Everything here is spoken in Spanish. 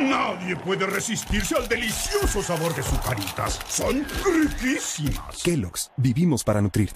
Nadie puede resistirse al delicioso sabor de sus caritas. Son riquísimas. Kellogg's, vivimos para nutrirte.